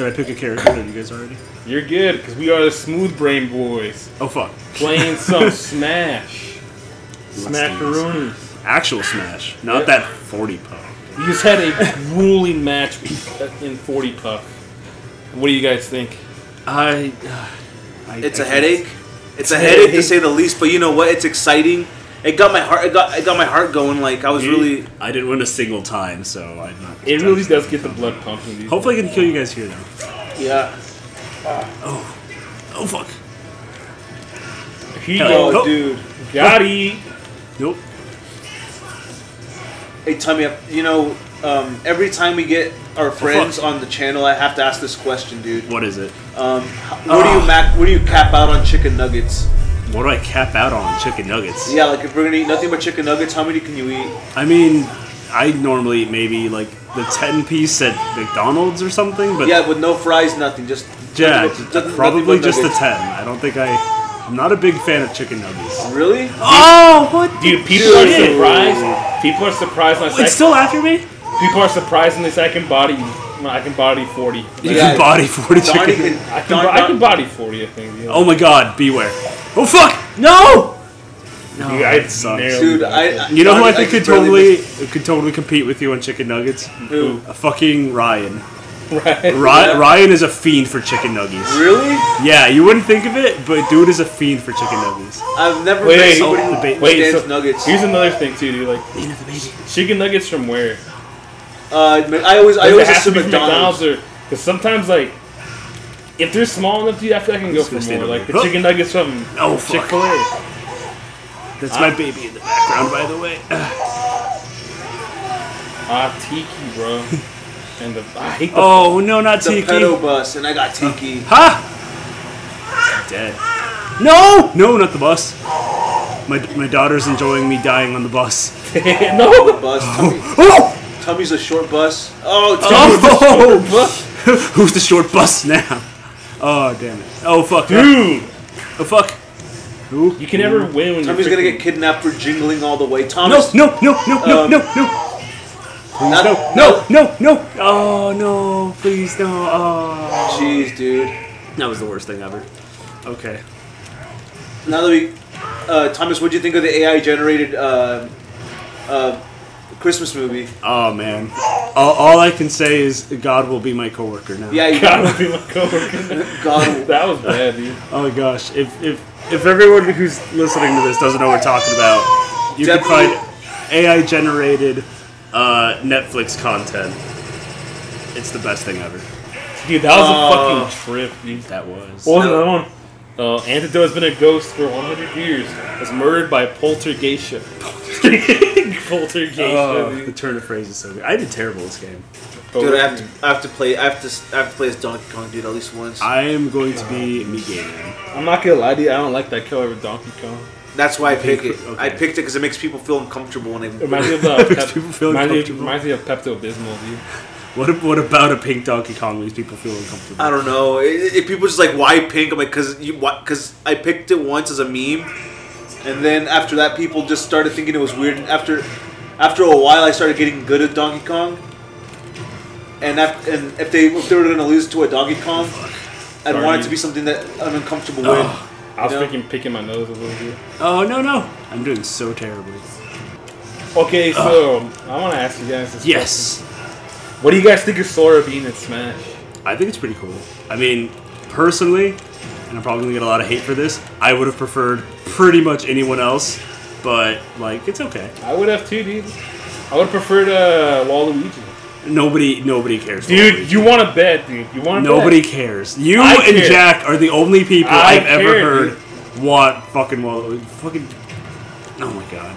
Should I pick a character? Are you guys already? You're good because we are the Smooth Brain Bois Oh fuck! playing some Smash. Let's Smackaroonies. Actual Smash, not Yeah. that forty puck. You just had a grueling match in 40 Puck. What do you guys think? I. Uh, I It's I a headache. It's a headache to say the least. But you know what? It's exciting. It got my heart. It got. It got my heart going. Like I was really. I didn't win a single time, so I'm not. It really does get the blood pumping. These Hopefully, I can kill you guys here though. Yeah. Oh Oh fuck! Here you Oh. go. Oh, dude. Gotti. Nope. Hey, Tommy. You know, um, every time we get our friends fuck. on the channel, I have to ask this question, dude. What is it? Um, h- where do Oh. you mac? Where do you cap out on chicken nuggets? What do I cap out on? Chicken nuggets. Yeah, like if we're gonna eat nothing but chicken nuggets, how many can you eat? I mean, I normally eat maybe like the ten piece at McDonald's or something, but Yeah, with no fries, nothing. Just yeah, nothing but- nothing- probably nothing but just the ten. I don't think I. I'm not a big fan of chicken nuggets. Really? Oh, what? Dude, people are surprised. People are surprised when I say It's still after me. people are surprised when they say I can body. I can body 40. You Yeah. can body forty chicken. can. I can, Don- bo- I Don- can body 40. I think. Yeah. Oh my god, beware. Oh fuck! No! No, Dude, I sucks. Dude, I. I You know who I Donnie, think could totally missed- could totally compete with you on chicken nuggets? Who? A fucking Ryan. Right. Ry- Yeah. Ryan is a fiend for chicken nuggets. Really? Yeah, you wouldn't think of it, but dude is a fiend for chicken nuggets. I've never Wait, met wait, somebody who wait, Wait, stands so nuggets. here's another thing too, dude. Like Name of the chicken nuggets from where? Uh, I always, I always it have to assume be from McDonald's. McDonald's or because sometimes like if they're small enough, dude, I feel like I can go for more. Like the there. chicken nuggets from Oh. Chick Fil A. That's my baby in the background, by the way. Ah, tiki, bro. and the I hate the Oh no, not The Tiki. pedo bus, and I got Tiki. Ha! Dead. No! No, not the bus. My, my daughter's enjoying me dying on the bus. no. the Bus. Tummy, Oh! Tummy's a short bus. Oh, Tummy. Oh! Who's the short bus now? Oh, damn it. Oh, fuck. Dude, Oh, fuck. Who? you can never win when Tommy's you're gonna get kidnapped for jingling all the way. Thomas. no, no, no, no, Um, no, no. Not, No, no, no, no. Oh, no. Please, no. Oh. Jeez, dude. That was the worst thing ever. Okay. Now that we, uh, Thomas, what'd you think of the AI generated uh, uh, Christmas movie? Oh, man. All, all I can say is God will be my coworker now. Yeah, you God got will be my coworker. God. that was bad, dude. Oh my gosh, if if if everyone who's listening to this doesn't know what we're talking about, you can find AI generated uh, Netflix content. It's the best thing ever. Dude, that was Uh, a fucking trip, dude. That was. What was another one? Uh, Antidote has been a ghost for 100 years. Was murdered by Poltergeisha. Poltergeisha, Oh, dude. the turn of phrase is so good. I did terrible this game. Dude, I have to, I have to play, I have to, I have to play as Donkey Kong, dude, at least once. I am going to be me gaming. I'm not gonna lie to you, I don't like that killer with Donkey Kong. That's why I pick it. okay. I picked it because it makes people feel uncomfortable when they. reminds me of, uh, Makes Pep- people feel reminds, me, uncomfortable. reminds me of Pepto Bismol, dude. What what about a pink Donkey Kong makes people feel uncomfortable? I don't know. If if people just like why pink, I'm like, cause you, because I picked it once as a meme, and then after that, people just started thinking it was weird. And after, after a while, I started getting good at Donkey Kong. And af- and if they if they were gonna lose to a Donkey Kong, I'd Sorry, want it to be something that I'm uncomfortable Oh. with. I was You know? freaking picking my nose a little bit. Oh no no! I'm doing so terribly. Okay, so I want to ask you guys this Yes, question. What do you guys think of Sora being in Smash? I think it's pretty cool. I mean, personally, and I'm probably gonna get a lot of hate for this. I would have preferred pretty much anyone else, but like it's okay. I would have too, dude. I would have preferred uh, Waluigi. Nobody nobody cares. Dude, Waluigi. you want to bet, dude. You want Nobody cares. You I and care. Jack are the only people I I've ever heard want fucking Waluigi. Fucking. Oh my god.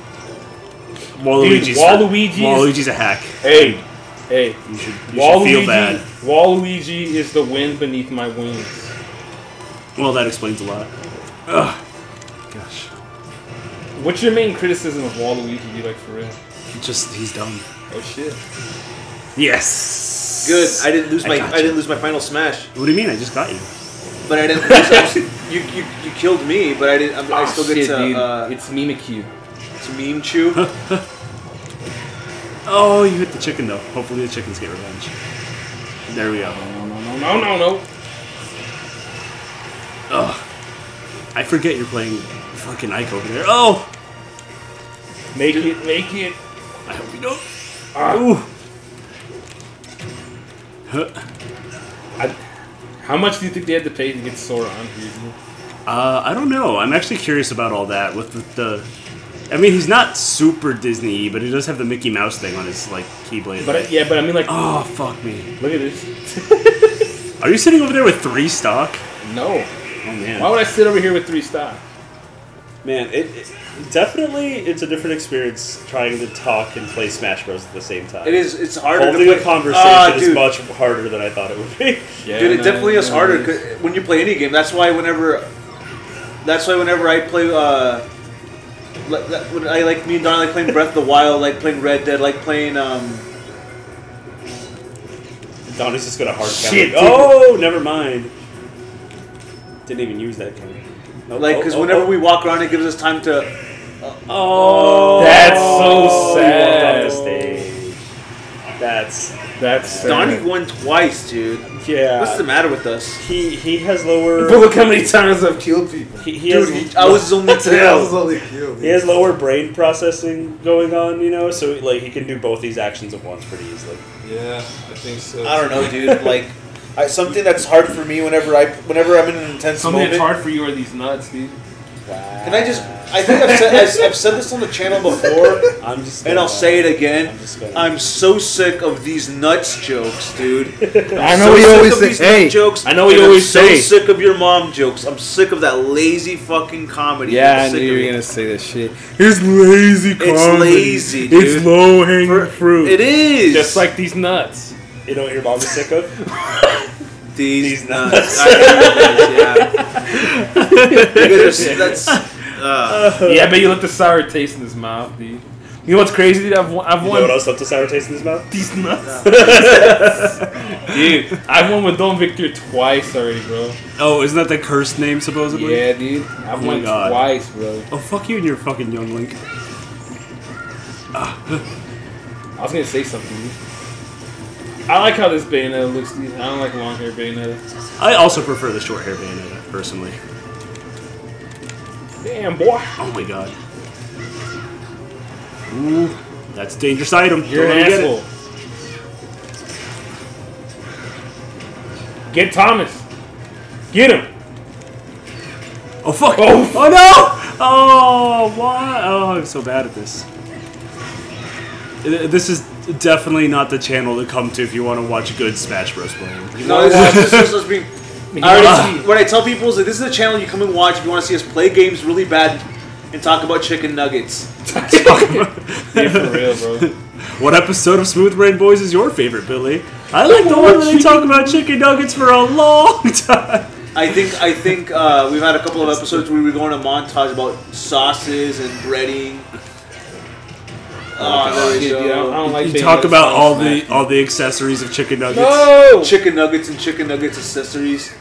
Waluigi's Waluigi is- Waluigi's a hack. Hey, hey. You should, you should feel bad. Waluigi is the wind beneath my wings. Well, that explains a lot. Ugh. Gosh. What's your main criticism of Waluigi, dude, like for real? He Just he's dumb. Oh shit. Yes. Good. I didn't lose I my got I, you. didn't lose my final smash, What do you mean? I just got you. but I didn't. Lose, you, you you killed me, but I didn't. I, I still get shit, to dude. uh, it's Mimikyu. to meme chew. Oh, you hit the chicken though. Hopefully the chickens get revenge. There we go. No, no, no, no, no, no. Ugh. I forget you're playing fucking Ike over there. Oh! Make it, make it. I hope you don't. Ah. Ooh. Huh. I, how much do you think they had to pay to get Sora on here? Uh, I don't know. I'm actually curious about all that with the. the I mean, he's not super Disney, but he does have the Mickey Mouse thing on his like keyblade. But I- yeah, but I mean, like, oh fuck me! look at this. Are you sitting over there with three stock? no. Oh man. Why would I sit over here with three stock? Man, it, it definitely it's a different experience trying to talk and play Smash Bros at the same time. It is. It's harder Holding to a conversation Ah, is dude. much harder than I thought it would be. Yeah, Dude, it man, definitely is yeah, harder it is. 'cause when you play any game. That's why whenever, that's why whenever I play, uh, like, that- when I like me and Don like playing Breath of the Wild, like playing Red Dead, like playing um. Donnie's just gonna hard Shit, counter. Oh, never mind. Didn't even use that card. Nope. Like, Oh, because oh, whenever oh. we walk around, it gives us time to. Uh, oh, That's so oh. he walked sad. the stage. That's That's sad. Donnie won twice, dude. yeah. What's the matter with us? He he has lower. But look how many times I've killed people. He, he Dude, has he, I was his only I was only killed. he has lower brain processing going on, you know. So like he can do both these actions at once pretty easily. Yeah, I think so. I don't know, dude. Like, I, something that's hard for me whenever I, whenever I'm in an intense Something moment. that's hard for you are these nuts, dude. Can I just? I think I've said, I've, I've said this on the channel before, I'm just. and I'll say it again. I'm just gonna. I'm so sick of these nuts jokes, dude. I know so you sick always of say. these Hey, nut jokes. I know what and you I'm always so say. sick of your mom jokes. I'm sick of that lazy fucking comedy. yeah, I'm I knew you of were gonna say that shit. It's lazy comedy. It's lazy, dude. It's low hanging fruit. It is Just like these nuts. You know what your mom is sick of? these, these nuts. nuts. I hate you yeah. You guys are, that's. Uh, yeah, but you let the sour taste in his mouth, dude. You know what's crazy, dude? I've won, I've You know what else left a sour taste in his mouth? these nuts. dude, I've won with Don Victor twice already, bro. Oh, isn't that the cursed name supposedly? Yeah, dude. I've Oh won God. twice, bro. Oh fuck you and your fucking young Link. I was gonna say something, dude. I like how this Bayonetta looks. I don't like long hair Bayonetta. I also prefer the short hair Bayonetta personally. Damn, boy. Oh my god. Ooh, that's a dangerous item. You're Don't an me get asshole. Get Thomas. Get him. Oh fuck! Oh. Oh no! Oh why? Oh, I'm so bad at this. This is definitely not the channel to come to if you want to watch good Smash Bros. playing. No, this is, supposed to be. I already, what I tell people is that this is the channel you come and watch if you want to see us play games really bad and talk about chicken nuggets. Yeah, for real, bro. what episode of Smooth Brain Bois is your favorite, Billy? I like the one where they talk about chicken nuggets for a long time. I think I think uh, we've had a couple of episodes where we were going to montage about sauces and breading. Oh, Shit, dude, I don't, I don't like You talk about style all the smack. all the accessories of chicken nuggets. No! Chicken nuggets and chicken nuggets accessories.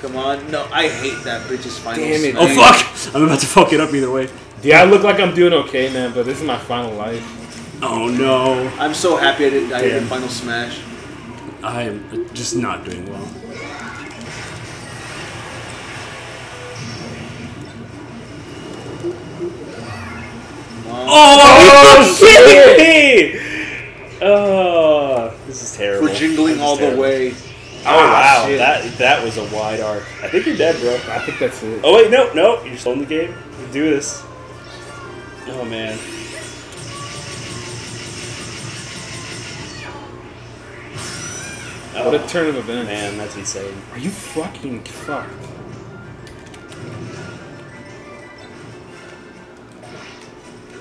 Come on, no, I hate that bitch's final. Damn it, Oh fuck! I'm about to fuck it up either way. Yeah, I look like I'm doing okay, man, but this is my final life. Oh no. I'm so happy I didn't die in Damn. the final smash. I am just not doing well. Oh, are you? Oh, this is terrible. For jingling This is all the way. Oh ah, wow, shit. that that was a wide arc. I think you're dead, bro. I think that's it. Oh wait, no, no, you're still in the game. You can do this. Oh man. What a Oh, turn of events. man, that's insane. Are you fucking fucked?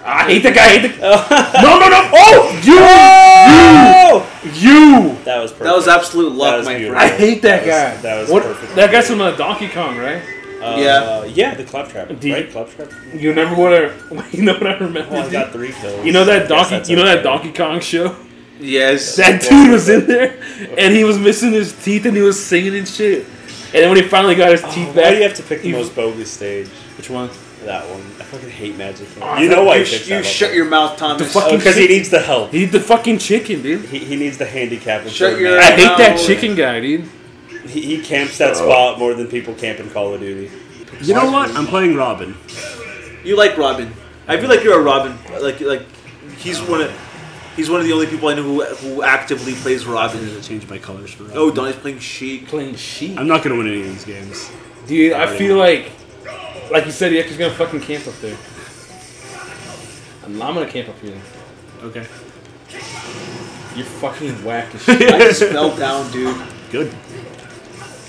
I hate that guy. I hate the. no, no, no! Oh, you, you, you! That was perfect. That was absolute luck, was my beautiful. I hate that, That guy. was- that was what, perfect. That guy's from uh, Donkey Kong, right? Uh, Yeah. yeah, the claptrap, Do you- right? Claptrap. You remember what? I, you know what I remember? Oh, I got three kills. You know that Donkey? You know that. Donkey Kong show? Yes. That dude was in there, and he was missing his teeth, and he was singing and shit. And then when he finally got his Oh, back, why do you have to pick the most bogus stage? Which one? That one. I fucking hate Magic Hand. Oh, you know why you sh- you shut your mouth, Thomas. fucking oh, Because he needs the help. He needs the fucking chicken, dude. He, he needs the handicap. Shut of your- I hate that chicken guy, dude. He, he camps that spot more than people camp in Call of Duty. Oh. You know what? I'm playing Robin. You like Robin. I feel like you're a Robin. Like like he's one of he's one of the only people I know who who actively plays I'm Robin. gonna change my colors for oh, Robin. Oh, Donnie's playing Sheik. Playing sheep, I'm not gonna win any of these games. dude. I feel like, like you said, Yakker's gonna fucking camp up there. I'm, I'm gonna camp up here. Okay. You're fucking whack as shit. I just fell down, dude. Good.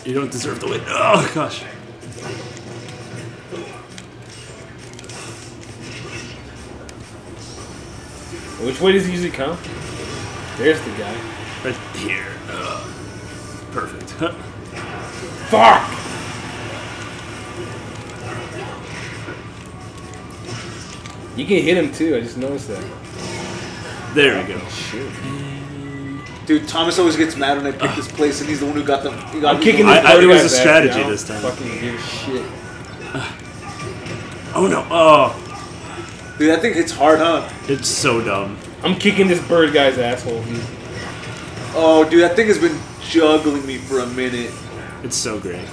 You don't deserve the win. Oh gosh. Which way does he usually come? There's the guy. Right here. Ugh. Perfect. Fuck! You can hit him too. I just noticed that. There we go. Shit. Dude, Thomas always gets mad when I pick this place, and he's the one who got them. He got I'm kicking I- this I- bird it was a strategy dude. I don't this time. Fucking give a shit. Oh no. Oh, Dude, that thing hits hard, huh? it's so dumb. I'm kicking this bird guy's asshole. Dude. Oh, dude, that thing has been juggling me for a minute. It's so great.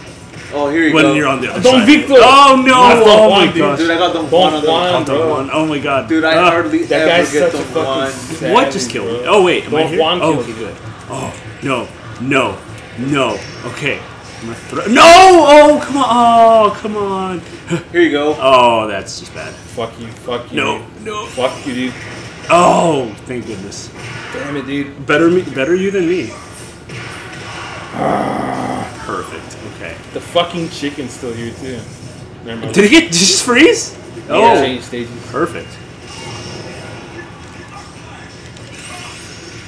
Oh, here you When go. you're on the other Don side. Victor! Oh no! Not Don Oh Juan, my dude. gosh. Dude, I got them Don one on Juan, the. Count on bro. one. Oh my god. Dude, I Ah, hardly That ever guy's get such a them fucking one. savage, What just killed bro. me? Oh wait, am I here? Juan Oh, killed okay, me. good. Oh no, no, no. Okay. I'm. No! Oh come on! Oh come on! Here you go. Oh, that's just bad. Fuck you. Fuck you. No, dude. no. Fuck you, dude. Oh, thank goodness. Damn it, dude. Better me, better you than me. Perfect. Okay. The fucking chicken's still here too. Never. Did he get? Did he just freeze? Yeah, Oh, change stages. perfect.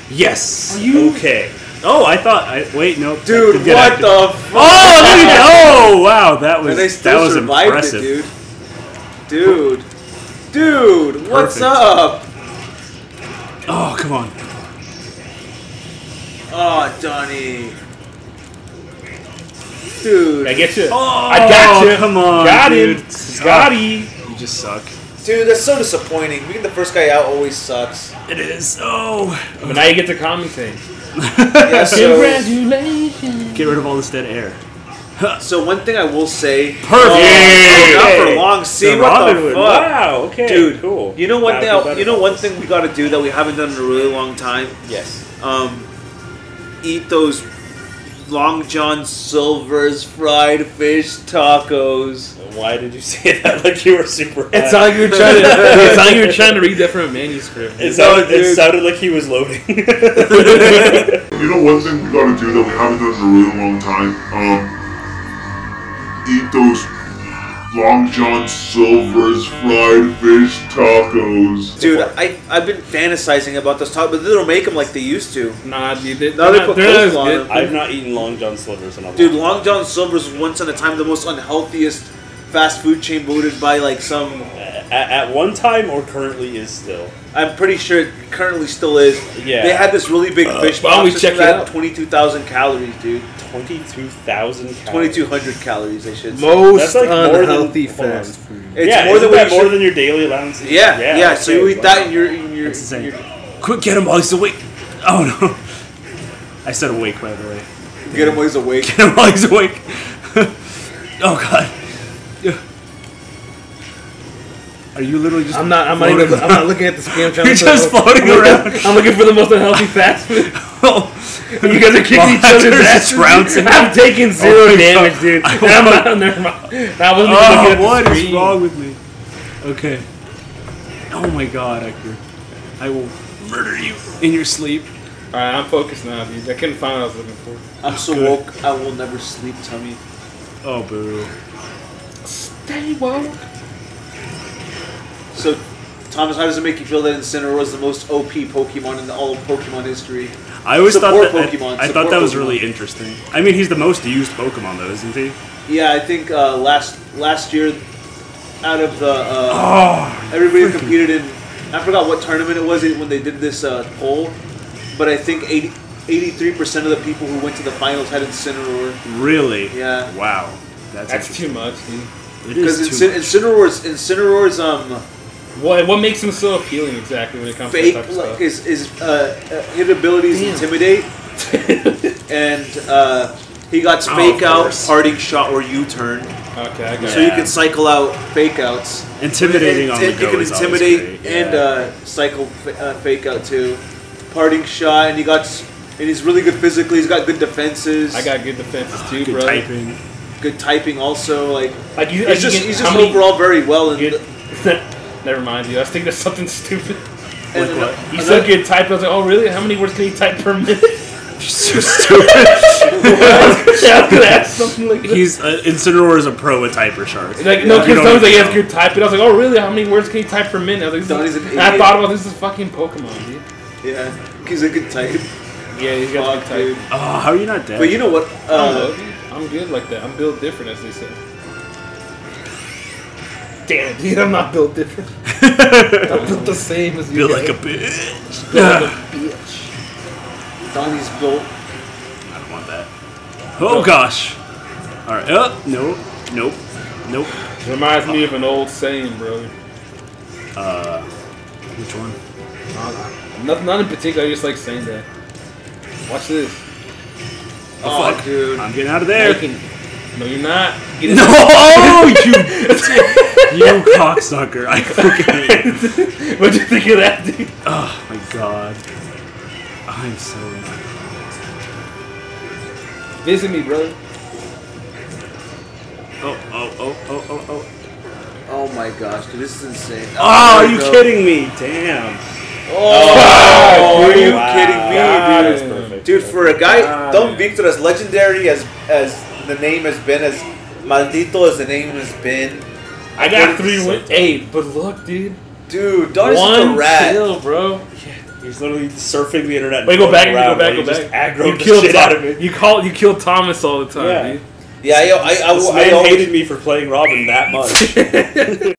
Yes. Are you- okay? Oh, I thought. I wait. No, Dude, get what the oh, fuck? Oh, look at Oh, wow. That was And they that still was survived impressive. it, dude. Dude. Dude, what's Perfect. up? Oh, come on. Oh, Donnie. Dude. I get you. Oh, I got you. Come on, Got dude. him. Got him. You just suck. Dude, that's so disappointing. Being the first guy out always sucks. It is. Oh. But now you get to commentate. Yeah, so, Congratulations. Get rid of all this dead air. so one thing I will say. Perfect. Oh, not for long. See The what Robin the fuck, Wow. Okay. dude. Cool. You know one Now thing. I feel I, better you know one thing we got to do that we haven't done in a really long time. Yes. Um, eat those Long John Silver's fried fish tacos. Why did you say that like you were super? It's high? like you're trying to. it's like you're trying to read that from a manuscript. It sounded, it sounded like he was loading. You know one thing we gotta do that we haven't done in a really long time? Um, eat those Long John Silver's fried fish tacos. Dude, I I've been fantasizing about this taco, but they don't make them like they used to. Nah, dude. They, Now they're they not, put they're not as coleslaw on good. them. I've not eaten Long John Slivers in a Dude. Long John Silver's once on a time the most unhealthiest fast food chain voted by like some. At, at one time or currently is still. I'm pretty sure it currently still is. Yeah. They had this really big uh, fish why don't we box check it that out? 22,000 calories, dude. Twenty-two thousand. 2,200 calories, I should say. Most That's like more than- unhealthy fast food. It's yeah, more isn't than what that more should- than your daily allowance? Yeah, yeah. so you eat that in your in your, That's insane. your Quick, get him while he's awake. Oh no. I said awake, by the way. get him while he's awake. Get him while he's awake. oh god. Are you literally just? I'm not. I'm not, even, I'm not looking at the screen. I'm You're to just floating around. I'm looking for the most unhealthy fast food. Oh. You guys are kicking Well, each other's ass. just trouncing. I'm taking zero Oh damage, God. dude. I, I'm not. Never mind. I wasn't even oh, looking at Oh, the what is screen. wrong with me? Okay. Oh my god, Hector. I will murder you in your sleep. All right, I'm focused now, dude. I couldn't find what I was looking for. I'm so Good. woke, I will never sleep, tummy. Oh boo. Stay woke. So, Thomas, how does it make you feel that Incineroar is the most OP Pokemon in all of Pokemon history? I always Support thought that Pokemon, I, I thought support that was Pokemon. really interesting. I mean, he's the most used Pokemon though, isn't he? Yeah, I think uh, last last year, out of the uh, Oh, everybody who competed in, I forgot what tournament it was when they did this uh, poll, but I think 83 percent of the people who went to the finals had Incineroar. really? Yeah. Wow. That's That's too much, dude. Because is too much. Incineroar's Incineroar's um What what makes him so appealing exactly when it comes fake to that like type his his uh, uh, his abilities Damn. intimidate and uh, he got Oh, fake of out, parting shot, or U turn, okay, I got so it. you can cycle out fake outs. Intimidating on the and go You can intimidate great, and yeah. uh, cycle fa- uh, fake out too. Parting shot, and he got and he's really good physically. He's got good defenses. I got good defenses too, Good bro. typing. good typing also. Like Like you, he's like you just he's how just many- overall very well. And Good. Never mind, dude. I was thinking of something stupid. and Like what? He said good type. I was like, oh really? How many words can he type per minute? so stupid. I was gonna ask something like that. He's uh, Incineroar is a pro at typer shark. Like no, You because don't I was like, he has know. good type, and I was like, oh really? How many words can he type per minute? I was like, Donnie's this an is, and I thought about this is fucking Pokemon, dude. yeah, he's a good type. Yeah, he's got Fuck, good dude. type. Oh, how are you not dead? But you know what? I don't Uh. I'm good like that. I'm built different, as they say. Damn it, dude! I'm not built different. I'm built the same as you. feel like a bitch. Built like a bitch. Donnie's built. I don't want that. Oh gosh. All right. Oh no, nope, nope. Reminds me of an old saying, bro. Uh, which one? Nothing, not in particular. I just like saying that. Watch this. Oh, fuck. dude. I'm getting out of there. No, you're not. Get No, you, you cocksucker! I fucking hate you. What'd you think of that, dude? Oh my god. I'm so. Visit me, brother. Oh, oh, oh, oh, oh, oh. Oh my gosh, dude, this is insane. Oh, oh are you go. kidding me? Damn. Oh, are you Wow. kidding me, God, dude? it's perfect. Dude, for a guy, God, Don man. Victor, as legendary as as the name has been, as maldito as the name has been, I got three wins. Hey, but look, dude. dude, Don is such a One rat. kill, bro. He's literally surfing the internet. Wait, go back, go back, go back. aggro You the killed shit Tom- out of me. You call, you kill Thomas all the time, Yeah. dude. Yeah, I, I, I, This I man always- hated me for playing Robin that much.